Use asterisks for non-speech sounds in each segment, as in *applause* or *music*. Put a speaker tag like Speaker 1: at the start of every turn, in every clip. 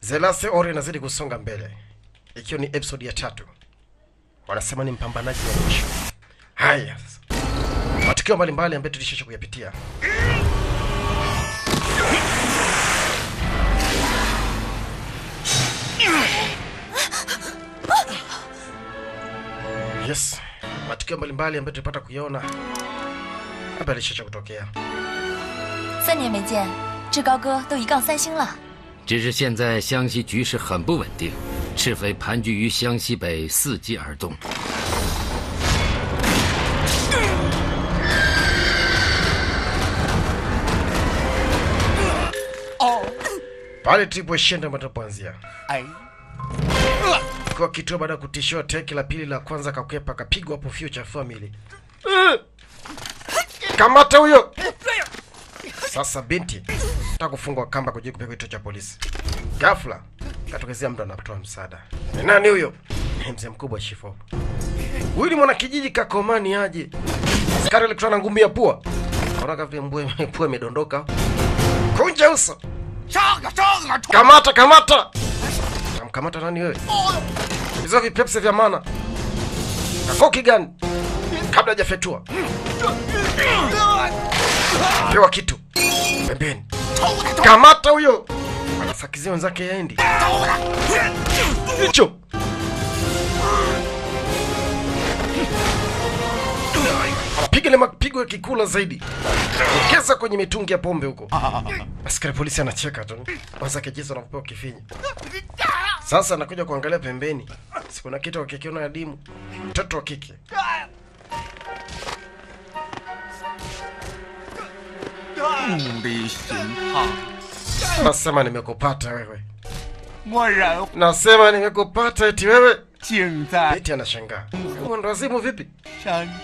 Speaker 1: The Last Warrior inazidi kusonga mbele, ikiwa ni episode ya tatu. Wanasema ni mpambanaji wa mwisho. Haya sasa, matukio mbalimbali ambayo tulishaisha kuyapitia. Yes, matukio mbalimbali ambayo tulipata kuyaona hapa yalishaisha kutokea.
Speaker 2: 三年没见，志高哥都一杠三星了。
Speaker 3: 只是现在湘西局势很不稳定，赤匪盘踞于湘西北，伺机而动。
Speaker 1: pale tuliposhenda matapoanzia
Speaker 4: 哎，
Speaker 1: kwa kituo baada ya kutishiwa teki la pili la kwanza kakwepa kapigwa hapo future family kamata huyo sasa binti anatafuta kufungwa kamba kuja kupewa kituo cha polisi. Ghafla katokezea mtu anatoa msaada. Ni nani huyo? Ni mzee mkubwa Shifo. Huyu ni mwana kijiji Kakomani aje. Askari alikutana na ngumi ya pua. Haraka vile mbwe *laughs* pua imedondoka. Kunja uso.
Speaker 4: Chonga chonga.
Speaker 1: Kamata kamata. Kamata nani wewe? Hizo vipepsi vya mana. Kakoki gani? Kabla hajafetua. Pewa kitu. Pembeni kamata huyo. Anasakizia wenzake yaendi hicho. Piga mapigo ya kikula zaidi. Ekeza kwenye mitungi ya pombe huko. Askari polisi anacheka tu. Wenzake jinsi wanavyopewa kifinya sasa anakuja kuangalia pembeni. Sikuna wakikiona adimu mtoto wa kike Nasema nimekupata wewe, nasema nimekupata eti wewe. Eti anashangaa. Mwendawazimu vipi?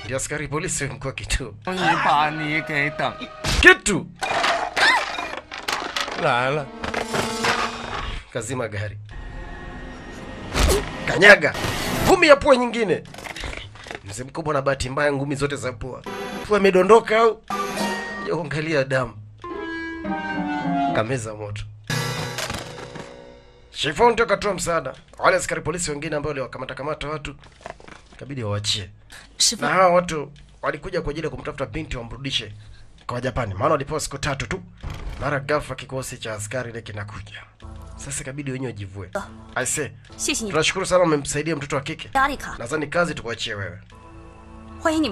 Speaker 1: Ndio askari polisi mkuu kitu.
Speaker 4: Kitu lala,
Speaker 1: kazima gari, kanyaga. Ngumi ya pua nyingine. Mzee mkubwa, na bahati mbaya ngumi zote za pua, pua imedondoka au? Kuja kuangalia damu, kameza moto. Shifo ndio katoa msaada. Wale askari polisi wengine ambao waliwakamata kamata watu kabidi wawachie,
Speaker 2: na
Speaker 1: hawa watu walikuja kwa ajili ya kumtafuta binti wamrudishe kwa Japani, maana walipewa siku tatu tu. Mara gafa kikosi cha askari ile kinakuja. Sasa kabidi wenyewe wajivue.
Speaker 5: Aise,
Speaker 1: tunashukuru sana umemsaidia mtoto wa kike, nadhani kazi tukuachie wewe.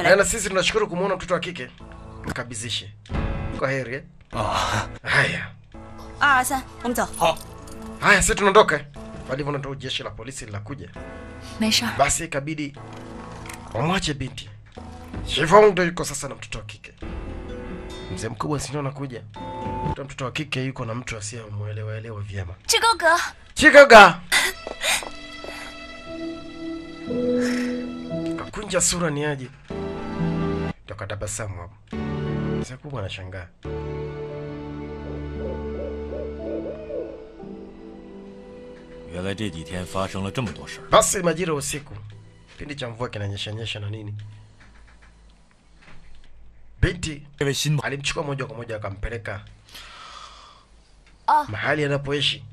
Speaker 5: Yaani
Speaker 1: na sisi tunashukuru kumwona mtoto wa kike mkabizishe. Kwa heri eh?
Speaker 4: Oh.
Speaker 1: Haya.
Speaker 5: Ah, sasa, umzo.
Speaker 4: Ho.
Speaker 1: Haya, sisi tunaondoka. Walivyoona tu jeshi la polisi linakuja.
Speaker 2: Mesha.
Speaker 1: Basi ikabidi wamwache binti. Shivong ndio yuko sasa na mtoto wa kike. Mzee mkubwa sio anakuja. Mtoto wa kike yuko na mtu asiyemuelewa elewa vyema.
Speaker 2: Chigoga.
Speaker 1: Chigoga. Kakunja sura ni aje? wakatabasamu hapo. Mzee kubwa anashangaa. Basi majira usiku, kipindi cha mvua kinanyeshanyesha na nini, binti alimchukua moja kwa moja akampeleka
Speaker 2: ah.
Speaker 1: mahali anapoishi.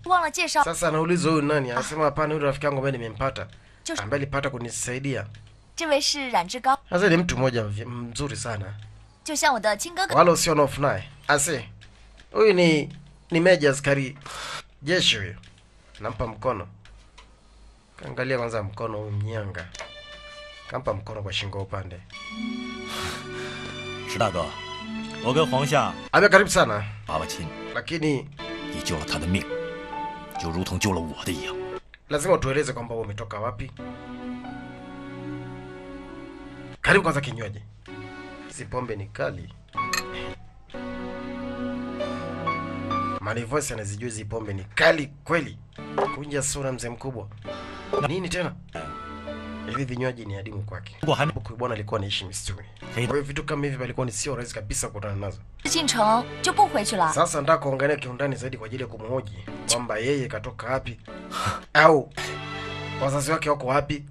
Speaker 1: Sasa anauliza huyu nani? Ah. Anasema hapana, huyu rafiki yangu ambaye nimempata ambaye alipata kunisaidia
Speaker 2: 这位是冉志高，
Speaker 1: Sasa ni mtu mmoja mvi- mzuri sana,
Speaker 2: 就像我的亲哥哥。
Speaker 1: wala usio na hofu naye. Ase huyu ni ni meja askari jeshi huyu, nampa mkono. Kaangalia kwanza mkono huyu mnyanga, kampa mkono kwa shingo upande. *laughs*
Speaker 6: 石大哥，我跟黄夏
Speaker 1: Abe, karibu sana,
Speaker 6: 爸爸亲，
Speaker 1: lakini
Speaker 6: 你救了他的命，就如同救了我的一样。
Speaker 1: lazima utueleze kwamba wewe umetoka wapi. Karibu kwanza kinywaji. Si pombe ni kali. Malivosi anazijua hizi pombe ni kali kweli. Kunja sura mzee mkubwa. Nini tena? Hivi vinywaji ni adimu kwake. Kwa bwana alikuwa anaishi msituni. Kwa hiyo vitu kama hivi palikuwa ni sio rahisi kabisa kukutana nazo. Sasa nataka kuangalia kiundani zaidi kwa ajili ya kumhoji kwamba yeye katoka wapi au wazazi wake wako wapi?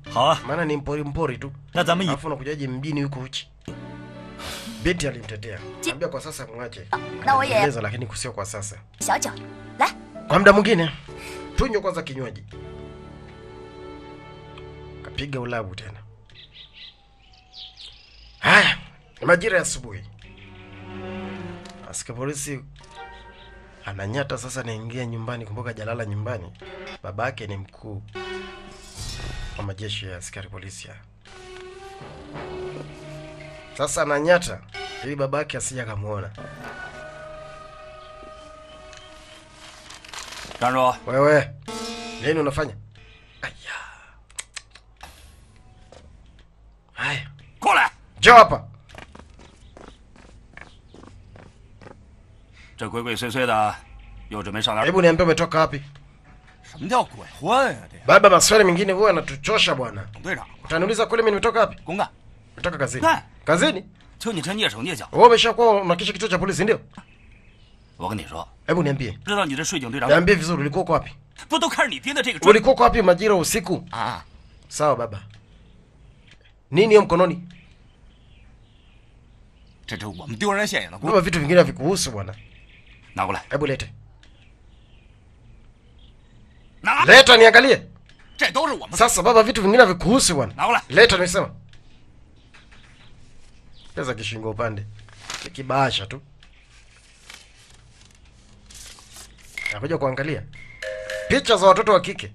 Speaker 1: Maana ni mpori mpori tu, alafu unakujaje mjini huko uchi? Binti alimtetea Anambia kwa sasa mwache eleza, lakini kusio kwa sasa, kwa muda mwingine. Tunywe kwanza kinywaji. Kapiga ulabu tena. Haya, ni majira ya asubuhi. Askari polisi ananyata sasa, naingia nyumbani. Kumbuka jalala nyumbani, babake ni mkuu wa majeshi ya askari polisi ya. Sasa ananyata ili babake asija akamwona.
Speaker 6: Kanwa.
Speaker 1: Wewe. Nini unafanya? Aya. Haya.
Speaker 6: Kola.
Speaker 1: Njoo hapa. Hebu niambie umetoka wapi? Baba, maswali mengine huwa yanatuchosha bwana. Utaniuliza kule mimi nimetoka wapi?
Speaker 4: Kunga.
Speaker 1: Nimetoka kazini. Kazini? Wewe umeshakuwa unakisha kituo cha polisi ndio?
Speaker 6: Wewe ni sawa.
Speaker 1: Hebu niambie. Niambie vizuri ulikuwa uko wapi? Ulikuwa uko wapi majira usiku?
Speaker 4: Ah.
Speaker 1: Sawa baba. Nini hiyo mkononi? Baba, vitu vingine havikuhusu bwana. Hebu lete. Leta niangalie. Sasa. Baba, vitu vingine havikuhusi bwana. Leta nimesema pesa kishingo upande. Kibasha tu. Nakuja kuangalia. Picha za watoto wa kike.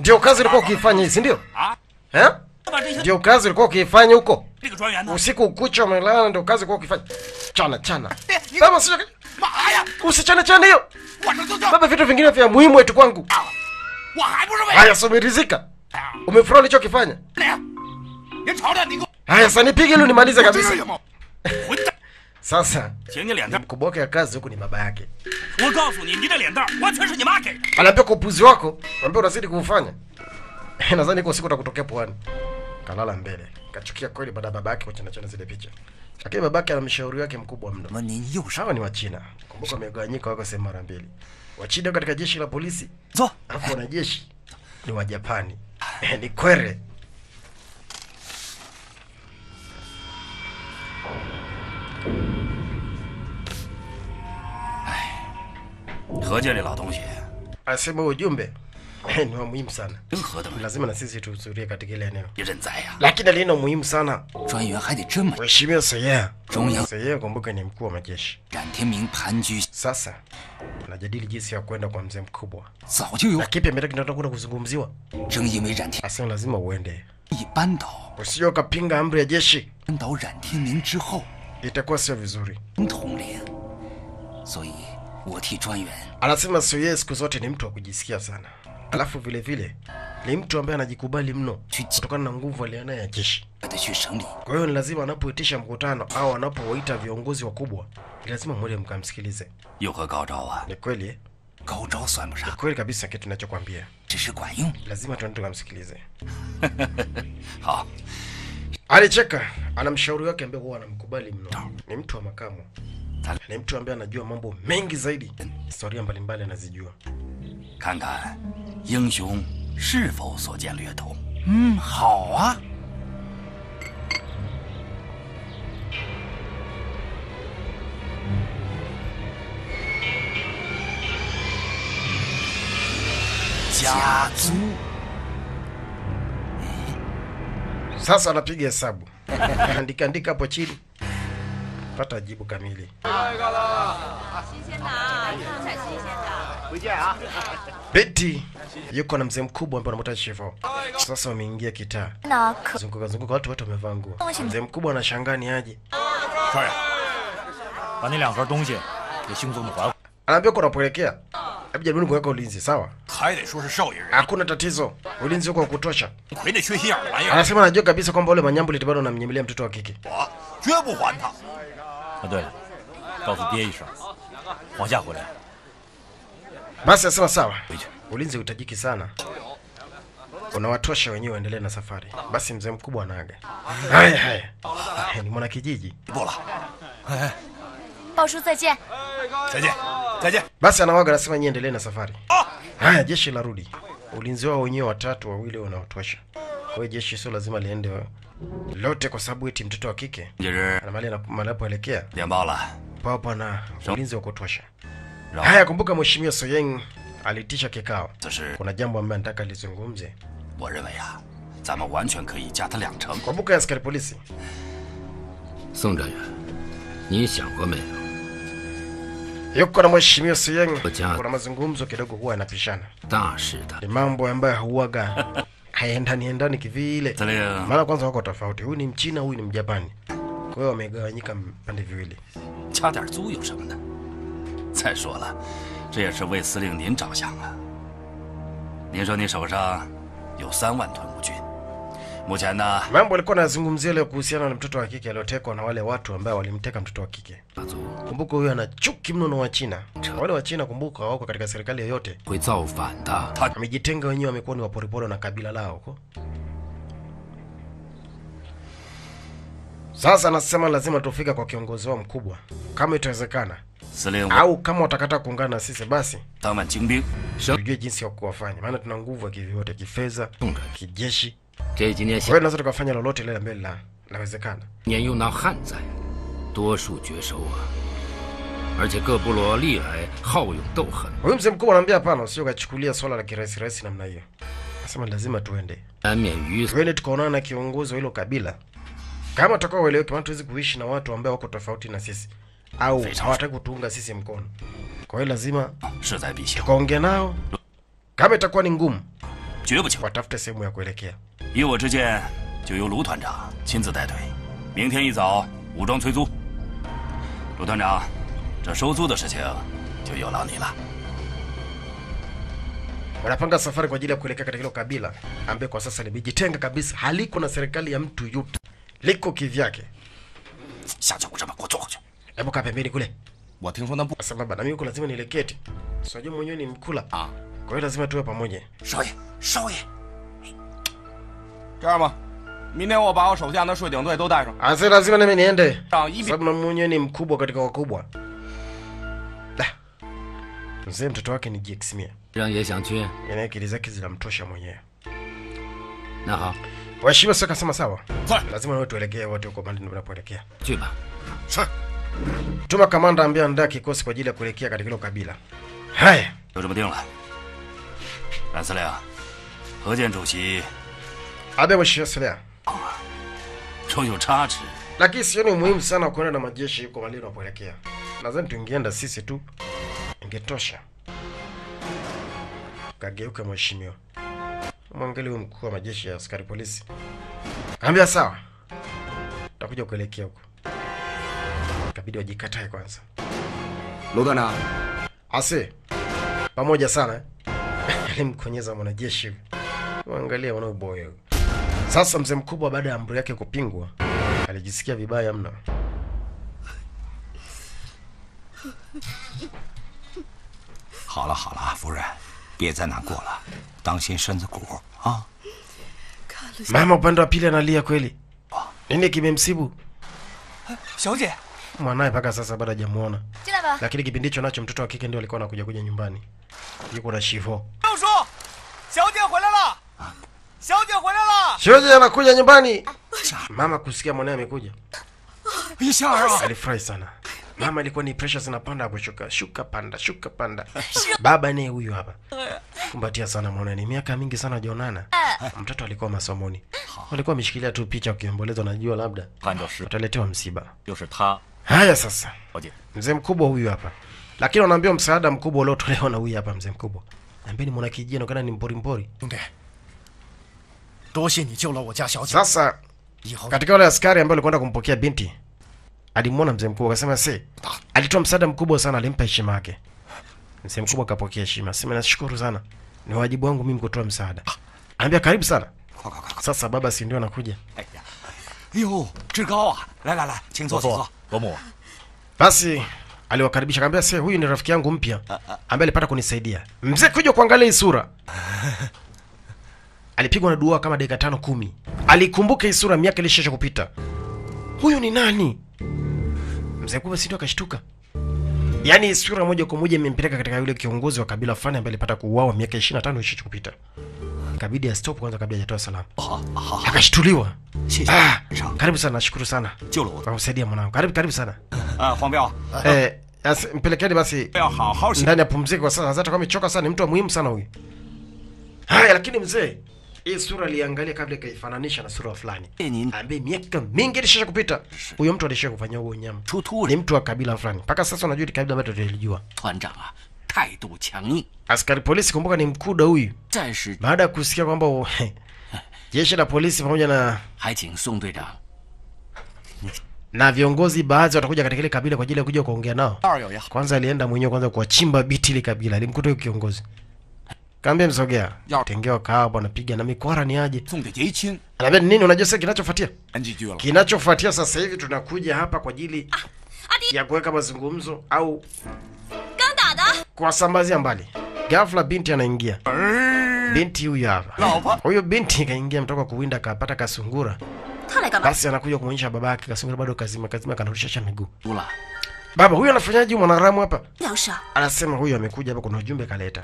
Speaker 1: Ndio kazi ilikuwa ukiifanya hii, si ndio? Eh? Ndio kazi ilikuwa ukiifanya huko? Usiku ukucha umelala, ndio kazi ilikuwa ukifanya chana chana, kama sio usichane chane hiyo. Baba, vitu vingine vya muhimu wetu kwangu. Haya, sumirizika, umefurahi ulichokifanya? Haya, sanipige ili nimalize kabisa. *laughs* Sasa mkuboke ya kazi huku ni baba yake, anaambia kwa upuzi wako, ambia unazidi kuufanya. *laughs* Nadhani kwa siku utakutokea puani. Kalala mbele, kachukia kweli baada ya baba yake kuchana chana zile picha. Lakini babake ana mshauri wake mkubwa mno. Hawa ni Wachina. Kumbuka wamegawanyika, wako sehemu mara mbili. Wachina katika jeshi la polisi, alafu wanajeshi ni Wajapani. *laughs* Eh, ni kwere Asema ujumbe *laughs* ni wa muhimu sana, lazima na sisi tuhudhurie katika ile eneo, lakini lina muhimu sana. Mheshimiwa Seyea, Seyea kumbuka ni mkuu wa majeshi. Sasa tunajadili jinsi ya kwenda kwa mzee mkubwa, lakini pia tunataka kuzungumziwa, asema lazima uende. Usio kapinga amri ya jeshi, itakuwa sio vizuri. Anasema Seyea siku zote ni mtu wa kujisikia sana. Alafu vile vile ni mtu ambaye anajikubali mno kutokana na nguvu alionayo ya jeshi. Kwa hiyo ni lazima anapoitisha mkutano au anapowaita viongozi wakubwa, ni lazima mmoja mkamsikilize. Ni kweli eh?
Speaker 4: ni
Speaker 1: kweli kabisa kitu ninachokwambia, lazima tuende tukamsikilize. *laughs* Alicheka, anamshauri wake ambaye huwa anamkubali mno. Ni mtu wa makamo, ni mtu ambaye anajua mambo mengi zaidi, historia mbalimbali anazijua.
Speaker 6: Kanga 英雄是否所见略同。
Speaker 4: 嗯，好啊。家族
Speaker 1: Sasa anapiga hesabu, andika andika hapo chini, pata jibu kamili. Betty yuko na mzee mkubwa ambaye anamuita Chivo. Sasa wameingia kitaa. Zunguka zunguka watu wote wamevaa nguo. Mzee mkubwa anashangaa ni aje. Anaambia kuna kuelekea. Hebu jaribu kuweka ulinzi, sawa? Hakuna tatizo. Ulinzi uko wa kutosha. Anasema anajua kabisa kwamba ule manyambuli bado anamnyemelea mtoto wa kike.
Speaker 6: Ah,
Speaker 1: basi sawa
Speaker 6: sawa,
Speaker 1: ulinzi utajiki sana, unawatosha wenyewe, waendelee na safari. Basi mzee mkubwa anaaga. Haya haya, ni mwana kijiji. Basi anawaga, anasema nyie endelee na safari. Haya, jeshi larudi, ulinzi wao wenyewe watatu, wawili unawatosha. Kwa hiyo jeshi sio lazima liende lote, kwa sababu eti mtoto wa kike Ana mali anapoelekea Jambala. Papa na ulinzi wa kutosha. Haya, kumbuka Mheshimiwa Soyeng alitisha kikao. Kuna jambo ambalo nataka lizungumze. Kumbuka askari polisi.
Speaker 3: Song Zhangyuan, ni xiang me?
Speaker 1: Yuko na Mheshimiwa Soyeng. Kuna mazungumzo kidogo huwa yanapishana. Ni mambo ambayo huaga *laughs* hayaendani endani kivile. Mara kwanza wako tofauti. Huyu ni Mchina, huyu ni Mjapani. Kwa hiyo wamegawanyika pande viwili.
Speaker 6: 加*laughs* 点租有什么呢？再说了，这也是为司令您着想啊。您说你手上有三万吨吴军，目前呢，
Speaker 1: Mambo alikuwa anazungumzia leo kuhusiana na mtoto wa kike aliotekwa na wale watu ambao walimteka mtoto wa kike.
Speaker 3: 大族
Speaker 1: Kumbuka huyu ana chuki mno na Wachina. Wale Wachina kumbuka hawako katika serikali yoyote,
Speaker 3: 会造反的。
Speaker 1: wamejitenga wenyewe, wamekuwa ni waporiporo na kabila lao huko. Sasa nasema lazima tufika kwa kiongozi wao mkubwa kama itawezekana, au kama watakata kuungana na sisi, basi. Tujue jinsi ya kuwafanya, maana tuna nguvu ya kivyote, kifedha, kijeshi. Kwa hiyo tunaweza tukafanya lolote lile ambalo lawezekana Huyu mzee mkubwa anaambia hapana, usio kachukulia swala la kirahisi rahisi namna hiyo. Nasema lazima tuende. Tuende, tukaonana na kiongozi wa hilo kabila. Kama tutakuwa ueleweki, maana tuwezi kuishi na watu ambao wako tofauti na sisi au hawataki kutuunga sisi mkono. Kwa hiyo lazima tukaongea nao, kama itakuwa ni ngumu, watafute sehemu ya kuelekea. Wanapanga safari kwa ajili ya kuelekea katika hilo kabila ambaye kwa sasa limejitenga kabisa, haliko na serikali ya mtu yote liko kivyake. Hebu kaa pembeni kule. Sasa baba, na mimi huko lazima nileketi. Sio Unajua mwenyewe ni mkula.
Speaker 4: Ah.
Speaker 1: Kwa hiyo lazima tuwe pamoja.
Speaker 4: Shoye, shoye. Kama mimi leo baa wa shauja na shoye ndio ndio dai.
Speaker 1: Anzi, lazima nami niende.
Speaker 4: Ah,
Speaker 1: sababu mimi mwenyewe ni mkubwa katika wakubwa. Da. Mzee mtoto wake ni
Speaker 3: Jack Smith.
Speaker 1: Yaani akili zake zinamtosha mwenyewe.
Speaker 3: Na hao.
Speaker 1: Waheshimiwa, sasa kasema sawa, lazima wewe tuelekee wote huko bandari tunapoelekea. Tuma kamanda ambaye andaa kikosi kwa ajili ya kuelekea katika hilo kabila. Haya, lakini sio ni muhimu sana wa kuenda na majeshi huko bandari tunapoelekea. Nadhani tungeenda sisi tu. Ingetosha. Kageuka mheshimiwa mwangalio mkuu wa majeshi ya askari polisi. Akaambia sawa, tutakuja kuelekea huko. Ikabidi wajikatae kwanza.
Speaker 4: Lugana
Speaker 1: ase pamoja sana *laughs* alimkonyeza mwanajeshi mwangalia wanaoboya. Sasa mzee mkubwa, baada ya amri yake kupingwa, alijisikia vibaya mno.
Speaker 4: hala hala, furen bie zai la 当心身子骨啊！
Speaker 1: Mama upande wa pili analia kweli. Nini kimemsibu?
Speaker 4: 小姐，
Speaker 1: Mwanaye mpaka sasa bado hajamuona.
Speaker 2: 进来吧。
Speaker 1: Lakini kipindi hicho nacho mtoto wa kike ndio alikuwa anakuja kuja nyumbani. Yuko na Shivo.
Speaker 4: 六叔，小姐回来了，小姐回来了，
Speaker 1: Shoje anakuja nyumbani. Mama kusikia mwanaye amekuja.
Speaker 4: 一夏儿啊，
Speaker 1: Alifurahi sana. Mama ilikuwa ni pressure zinapanda hapo, shuka shuka, panda shuka, panda. *laughs* Baba ni huyu hapa, *laughs* kumbatia sana mwana, ni miaka mingi sana jonana *laughs* Mtoto alikuwa masomoni, alikuwa ameshikilia tu picha ukiombolezwa najua labda utaletewa msiba. Haya sasa, mzee mkubwa huyu hapa, lakini wanaambiwa msaada mkubwa uliotolewa na huyu hapa mzee mkubwa, nambeni mwana kijiji anaonekana ni mpori mpori. Sasa katika wale askari ambao alikwenda kumpokea binti alimwona mzee mkubwa akasema se alitoa msaada mkubwa sana alimpa heshima yake. Mzee mkubwa akapokea heshima sema nashukuru sana ni wajibu wangu mimi kutoa msaada. Anambia karibu sana. Sasa baba si ndio anakuja.
Speaker 4: Yo chikao la la
Speaker 6: la qingzuo
Speaker 1: basi aliwakaribisha akamwambia se huyu ni rafiki yangu mpya ah, ah. ambaye alipata kunisaidia. Mzee kuja kuangalia hii sura. *laughs* Alipigwa na dua kama dakika tano kumi. Alikumbuka hii sura miaka ilishesha kupita. Huyu ni nani? Mzee kubwa Sindo akashtuka. Yaani sura moja kwa moja imempeleka katika yule kiongozi wa kabila fulani ambaye alipata kuuawa miaka 25 iliyopita. Ikabidi ya stop kwanza kabla hajatoa salamu. Akashtuliwa. Ah, karibu sana, nashukuru sana. Kwa kusaidia mwanangu. Karibu karibu sana.
Speaker 4: Ah,
Speaker 1: Eh, as, mpelekeni basi. Ndani ya pumziko kwa sasa, hata kama amechoka sana, ni mtu muhimu sana huyu. Haya, lakini mzee hii sura aliangalia kabla ikaifananisha na sura fulani. Ambaye miaka mingi ilishisha kupita, huyo mtu alishia kufanya huo unyama, ni mtu wa kabila fulani. Mpaka sasa unajua ni kabila
Speaker 6: ambayo tulijua.
Speaker 1: Askari polisi. Kumbuka ni mkuda huyu. Baada ya kusikia kwamba *laughs* jeshi la polisi pamoja na na viongozi baadhi watakuja katika ile kabila kwa ajili ya kuja kuongea nao, kwanza alienda mwenyewe kwanza kuwachimba biti ile kabila, alimkuta huyo kiongozi. Kaambia
Speaker 7: nisogea.
Speaker 1: Tengewa kaapo anapiga na mikwara ni aje. Anaambia ni nini unajua sasa kinachofuatia? Kinachofuatia sasa hivi tunakuja hapa kwa ajili ya kuweka mazungumzo au kuwasambazia mbali. Ghafla binti anaingia. Binti huyu hapa. Huyo binti kaingia mtoka kuwinda kapata kasungura. Basi anakuja kumwonyesha babake kasungura bado kazima kazima kanarushasha miguu. Baba huyu anafanyaje mwanaharamu hapa?
Speaker 5: Yausha.
Speaker 1: Anasema huyu amekuja hapa, kuna ujumbe kaleta,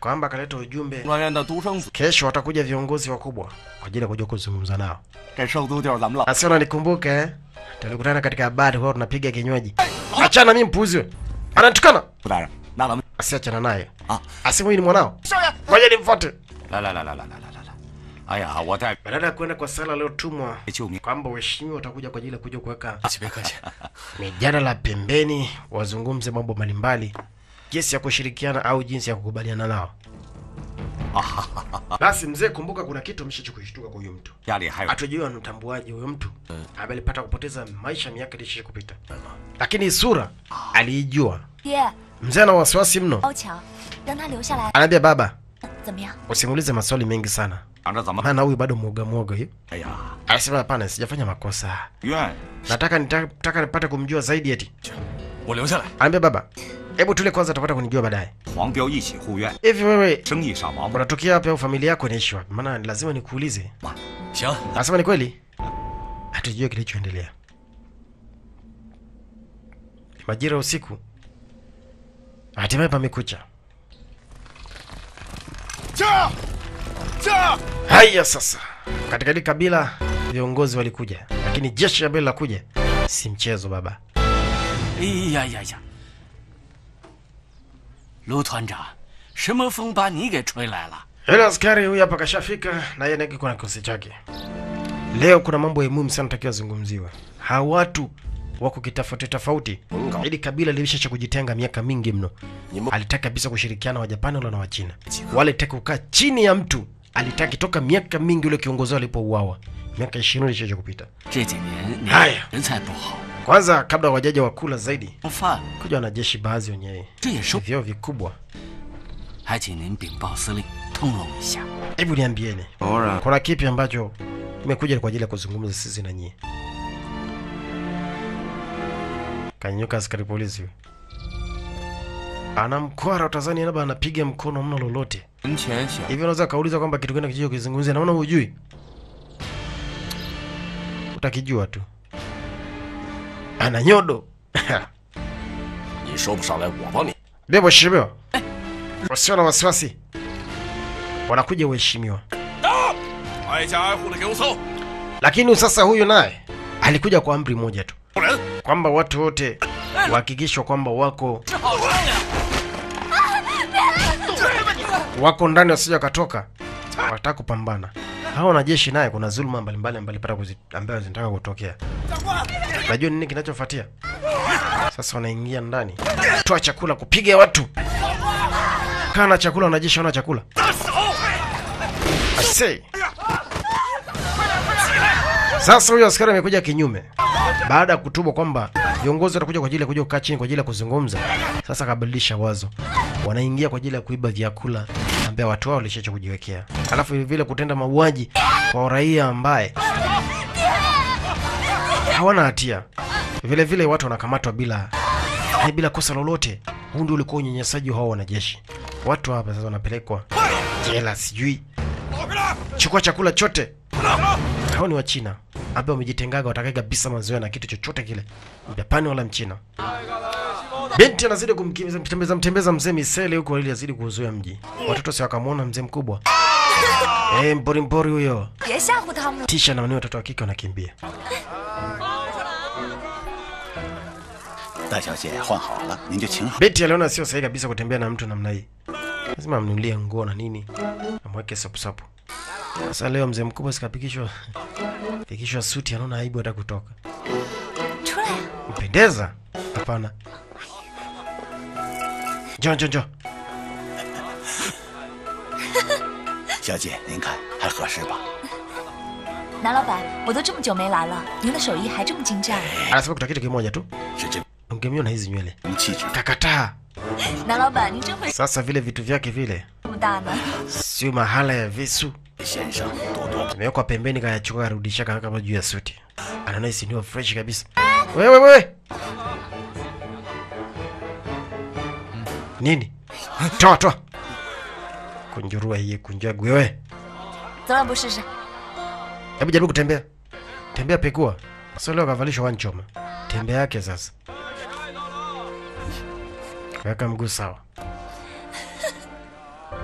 Speaker 1: kwamba kaleta ujumbe, kesho watakuja viongozi wakubwa kwa ajili ya kuja kuzungumza nao. Asi unanikumbuka eh? Tulikutana katika habari kwao, tunapiga kinywaji. Achana mimi mpuzi wewe, anatukana
Speaker 7: asi,
Speaker 1: achana naye. Ah. Asimwi ni mwanao, ngoja nimfuate.
Speaker 4: La la la la la la. Aya, wata...
Speaker 1: badala ya kuenda kwa sala
Speaker 4: aliotumwa
Speaker 1: kwamba waheshimiwa watakuja kwa ajili ya kuja kuweka *laughs* mijadala pembeni, wazungumze mambo mbalimbali, jinsi ya kushirikiana au jinsi ya kukubaliana nao. *laughs* Basi mzee, kumbuka kuna kitu ameshacho kwa huyu mtu. Hatujui anamtambuaje huyu mtu. Alipata kupoteza maisha miaka ilisha kupita. Lakini sura aliijua. Mzee ana wasiwasi mno. Anaambia baba
Speaker 2: 怎么样？
Speaker 1: usimuulize maswali mengi sana,
Speaker 4: 想着怎么？
Speaker 1: maana huyu bado mwoga mwoga hiyo.
Speaker 4: 哎呀，
Speaker 1: Anasema hapana, sijafanya makosa,
Speaker 4: 院
Speaker 1: nataka nitaka nipate kumjua zaidi. Eti
Speaker 7: 我留下来。
Speaker 1: anaambia baba, hebu tule kwanza, utapata kunijua baadaye.
Speaker 4: 黄彪一起护院，
Speaker 1: Hivi wewe
Speaker 4: 生意上忙不？
Speaker 1: unatokea wapi au familia yako inaishi wapi? Maana lazima nikuulize.
Speaker 7: 行，
Speaker 1: Anasema ni kweli, hatujue kilichoendelea. Majira ya usiku, hatimaye pamekucha. Haya sasa, katika hili kabila viongozi walikuja, lakini jeshi ambalo linakuja si mchezo baba.
Speaker 6: Iya, ya ya. Lu tuanja, shema feng ba ni ge chui lai la.
Speaker 1: Yule askari huyu hapa kashafika na yeye nake kuna kikosi chake. Leo kuna mambo ya muhimu sana takiwa zungumziwa. Hawa watu wako kitofauti tofauti. ili kabila lilishacha kujitenga miaka mingi mno. Alitaka kabisa kushirikiana wa Japani wala na wa China. Wale kukaa chini ya mtu alitaki toka miaka mingi ule kiongozi alipouawa. Miaka 20 ilishacha kupita.
Speaker 6: Haya.
Speaker 1: Kwanza kabla wajaja wakula zaidi. Kuja wanajeshi baadhi wenyewe. Vyeo vikubwa. Hebu niambieni. Kuna kipi ambacho imekuja kwa ajili ya kuzungumza sisi na nyie? Kanyuka askari polisi. Anamkwara utazani, labda anapiga mkono, mno lolote. Hivi. Unaweza kauliza kwamba kitu gani kicho kizungumzia? Naona hujui, utakijua tu. Ana nyodo. Bebo shibeo, usio na wasiwasi, wanakuja uheshimiwa. Lakini sasa huyu naye alikuja kwa amri moja tu kwamba watu wote wahakikishwa kwamba wako wako ndani, wasija wakatoka, wataka kupambana. Hawa wanajeshi naye kuna dhuluma mbalimbali ambayo zinataka kutokea. Najua nini kinachofuatia. Sasa wanaingia ndani, toa chakula, kupiga watu, kaa na chakula, wanajeshi wana chakula. Sasa huyo askari amekuja kinyume baada ya kutubwa kwamba viongozi watakuja kwa ajili ya kuja kukaa chini kwa ajili ya kuzungumza. Sasa akabadilisha wazo, wanaingia kwa ajili ya kuiba vyakula ambao watu wao walishacho kujiwekea, alafu vile vile kutenda mauaji kwa raia ambaye hawana hatia. Vile vile watu wanakamatwa bila hai, bila kosa lolote. Huu ndio ulikuwa unyanyasaji hao wanajeshi. Watu hapa sasa wanapelekwa jela, sijui chukua chakula chote hao ni wa China ambao wamejitengaga, watakai kabisa mazoea na kitu chochote kile, Japani wala Mchina. Binti anazidi kumkimbiza mtembeza mtembeza mzee Misele huko ili azidi kuuzuia mji, watoto si wakamwona mzee mkubwa. Hey, *laughs* eh, mbori mbori huyo. Tisha na maneno, watoto wa kike wanakimbia. Binti aliona sio sahihi kabisa kutembea na mtu namna hii, lazima amnulie nguo na nini, amweke sapsapu Sasa leo mzee mkubwa sikapikishwa pikishwa suti, anaona aibu hata kutoka.
Speaker 2: 出来呀、
Speaker 1: Mpendeza? Hapana. Njoo njoo njoo.
Speaker 4: 小姐，您看还合适吧？
Speaker 2: 南老板，我都这么久没来了，您的手艺还这么精湛。
Speaker 1: Anasema kuna kitu kimoja tu,
Speaker 4: 是这
Speaker 1: ungemiona hizi nywele.
Speaker 4: 种气质。
Speaker 1: Kakataa.
Speaker 2: 南老板，您真会
Speaker 1: Sasa vile vitu vyake vile
Speaker 2: 这么大呢？
Speaker 1: sio mahala ya visu, Amewekwa pembeni, kaya chuka karudisha, kaka kama juu ya suti. Anana Ananasi niwa fresh kabisa. Wewe wewe. Nini? Toa toa. Kunjurua hii kunjua wewe.
Speaker 2: Toa bushisha.
Speaker 1: Hebu jaribu kutembea. Tembea pekua. Sio leo kavalishwa wanchoma. Tembea yake sasa. Weka mguu sawa.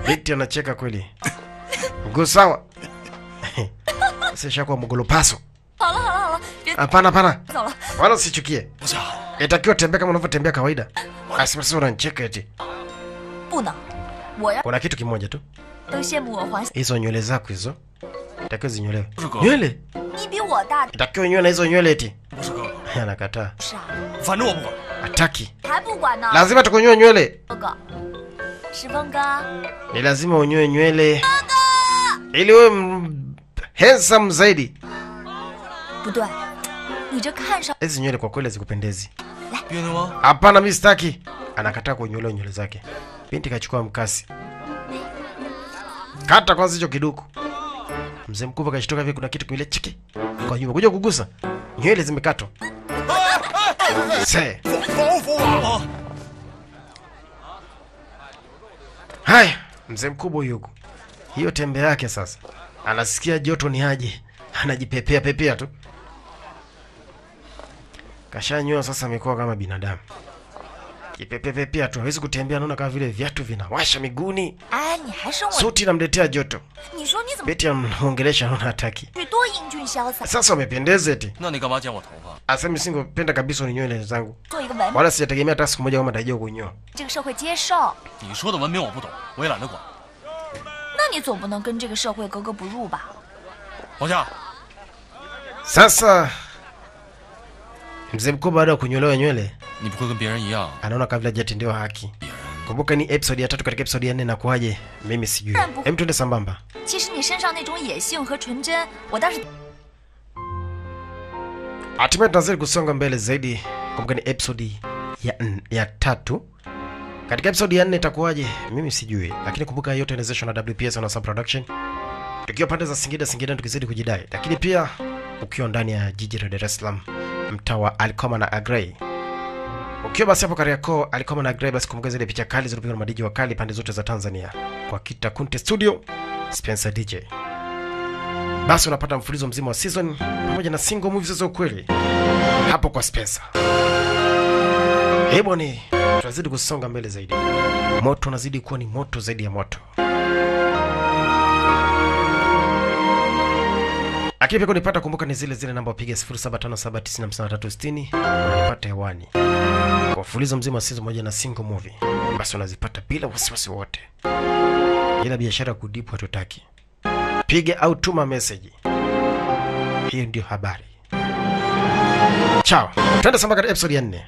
Speaker 1: Victor anacheka kweli. Mguu sawa. *laughs* Sasa
Speaker 2: shakuwa mgulu paso.
Speaker 1: Hapana hapana. Wala usichukie. Itakiwa tembea kama unavyotembea kawaida. Ah, Asimasi unanicheka eti. Kuna kitu kimoja tu. Hizo nywele zako hizo. Itakiwa zinyolewe. Nywele? Itakiwa nywele na hizo nywele eti. *laughs* Anakataa.
Speaker 2: ataki
Speaker 1: Lazima tukunyoe nywele. Ni lazima unyoe nywele ili wewe handsome zaidi. Hizi nywele kwa kweli
Speaker 7: zikupendezi.
Speaker 1: Hapana, mimi sitaki. Anakataa kunyolewa nywele zake. Binti kachukua mkasi, kata kwanza hicho kiduku. Mzee mkubwa kashitoka hivi kuna kitu kile chiki kwa nyuma, kuja kugusa nywele zimekatwa. Haya, mzee mkubwa yuko hiyo tembe yake sasa. Anasikia joto ni aje, anajipepea pepea tu, kashanyoa sasa amekuwa kama binadamu. Kipepepe tu, hawezi kutembea. Naona kama vile viatu vinawasha miguuni, suti namletea joto, beti anaongelesha naona hataki. Sasa.
Speaker 7: Wamependeze ti
Speaker 1: asemi, singopenda kabisa ni nywele zangu, wala sijategemea hata siku moja kama nitajua kunyoa.
Speaker 2: 那你总不能跟这个社会格格不入吧？
Speaker 7: 黄夏，
Speaker 1: Sasa mzee mkubwa baada ya kunyolewa nywele
Speaker 7: 你不会跟别人一样，
Speaker 1: anaona kabla hajatendewa haki. Kumbuka ni episode ya tatu, katika episode ya nne nakuaje, mimi sijui. Hem, tuende sambamba.
Speaker 2: 其实你身上那种野性和纯真，我倒是
Speaker 1: Hatimaye tunazidi kusonga mbele zaidi. Kumbuka ni episode ya, n- ya tatu. Katika episodi ya nne itakuwaje, mimi sijui, lakini kumbuka yote inawezeshwa na WPS na Production, tukiwa pande za Singida Singida, tukizidi kujidai, lakini pia ukiwa ndani ya jiji la Dar es Salaam, mtaa wa Alikoma na Agrey. Ukiwa basi hapo Kariakoo, Alikoma na Agrey, basi kumbuka zile picha kali zilizopigwa na madiji wa kali pande zote za Tanzania kwa Kita Kunte Studio, Spencer DJ. Basi unapata mfululizo mzima wa season pamoja na single movies za ukweli hapo kwa Spencer. hebo ni tunazidi kusonga mbele zaidi, moto unazidi kuwa ni moto zaidi ya moto. Lakini pia kunipata, kumbuka ni zile zile namba upiga 0757905360 unanipata hewani kwa fulizo mzima wa season moja na single movie, basi unazipata bila wasiwasi wote, ila biashara kudipu hatutaki. Piga au tuma message, hiyo ndio habari. Chao, twende sambaka katika episode ya nne.